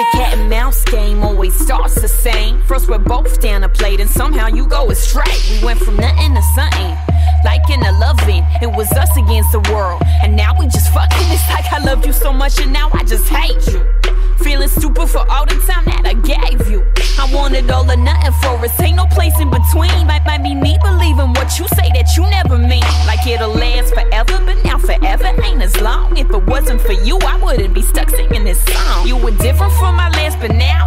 The cat and mouse game always starts the same. First, we're both down a plate, and somehow you go astray. We went from nothing to something, liking to loving. It was us against the world, and now we just fucking. It's like I loved you so much, and now I just hate you. Feeling stupid for all the time that I gave you. I wanted all or nothing for us, ain't no place in between. Might, might be me believing as long. If it wasn't for you, I wouldn't be stuck singing this song. You were different from my last, but now